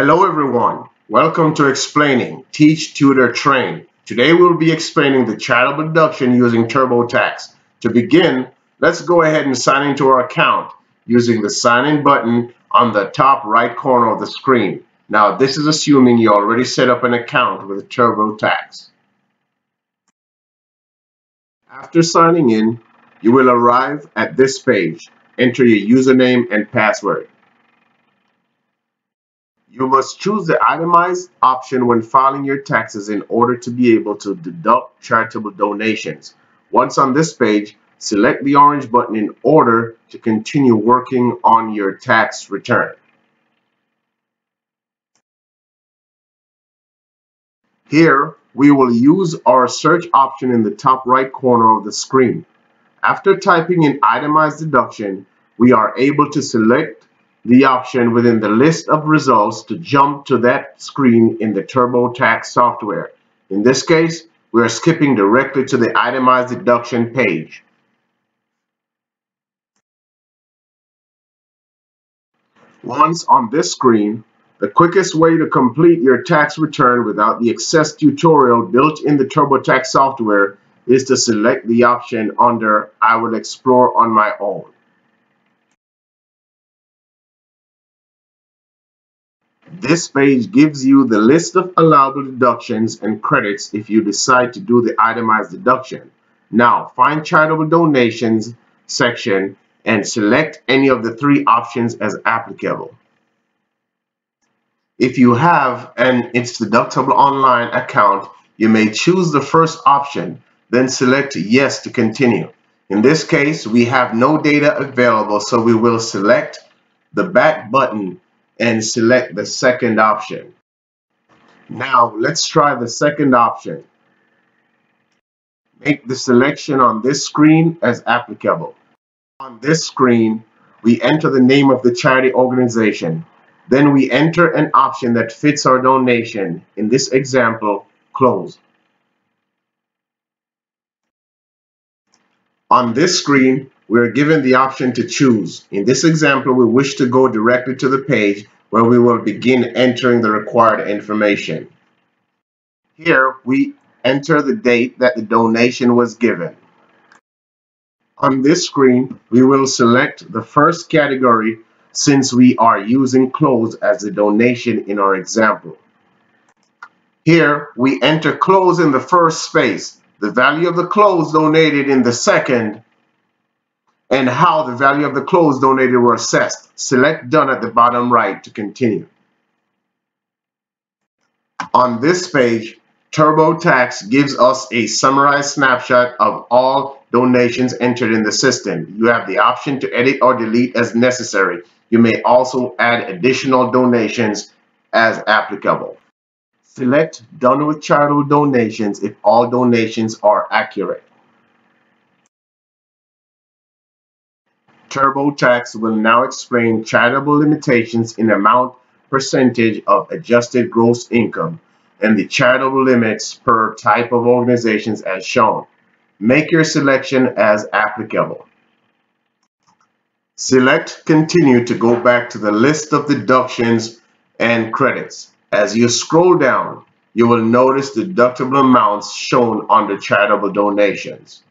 Hello everyone, welcome to Explaining, Teach, Tutor, Train. Today we'll be explaining the charitable deduction using TurboTax. To begin, let's go ahead and sign into our account using the sign in button on the top right corner of the screen. Now this is assuming you already set up an account with TurboTax. After signing in, you will arrive at this page. Enter your username and password. You must choose the itemized option when filing your taxes in order to be able to deduct charitable donations. Once on this page, select the orange button in order to continue working on your tax return. Here, we will use our search option in the top right corner of the screen. After typing in itemized deduction, we are able to select the option within the list of results to jump to that screen in the TurboTax software. In this case, we are skipping directly to the itemized deduction page. Once on this screen, the quickest way to complete your tax return without the Access tutorial built in the TurboTax software is to select the option under I will explore on my own. This page gives you the list of allowable deductions and credits if you decide to do the itemized deduction. Now, find charitable donations section and select any of the three options as applicable. If you have an It's Deductible Online account, you may choose the first option, then select Yes to continue. In this case, we have no data available, so we will select the back button and select the second option. Now let's try the second option. Make the selection on this screen as applicable. On this screen, we enter the name of the charity organization. Then we enter an option that fits our donation. In this example, clothes. On this screen, we are given the option to choose. In this example, we wish to go directly to the page where we will begin entering the required information. Here, we enter the date that the donation was given. On this screen, we will select the first category since we are using clothes as a donation in our example. Here, we enter clothes in the first space the value of the clothes donated in the second, and how the value of the clothes donated were assessed. Select Done at the bottom right to continue. On this page, TurboTax gives us a summarized snapshot of all donations entered in the system. You have the option to edit or delete as necessary. You may also add additional donations as applicable. Select Done with Charitable Donations if all donations are accurate. TurboTax will now explain charitable limitations in amount percentage of adjusted gross income and the charitable limits per type of organizations as shown. Make your selection as applicable. Select Continue to go back to the list of deductions and credits. As you scroll down, you will notice deductible amounts shown under charitable donations.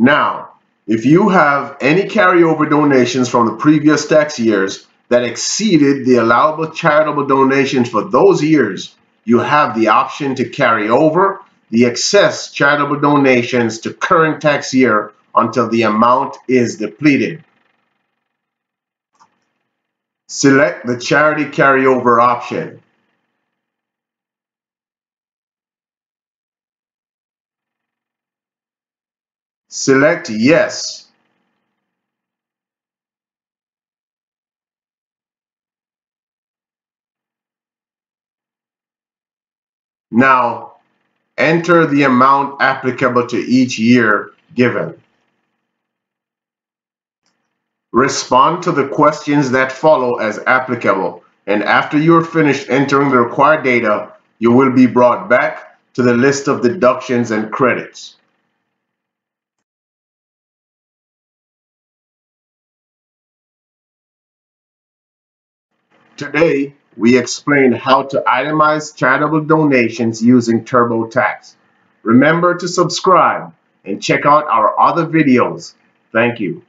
Now, if you have any carryover donations from the previous tax years that exceeded the allowable charitable donations for those years, you have the option to carry over the excess charitable donations to current tax year until the amount is depleted. Select the charity carryover option. Select Yes. Now, enter the amount applicable to each year given. Respond to the questions that follow as applicable, and after you are finished entering the required data, you will be brought back to the list of deductions and credits. Today, we explain how to itemize charitable donations using TurboTax. Remember to subscribe and check out our other videos. Thank you.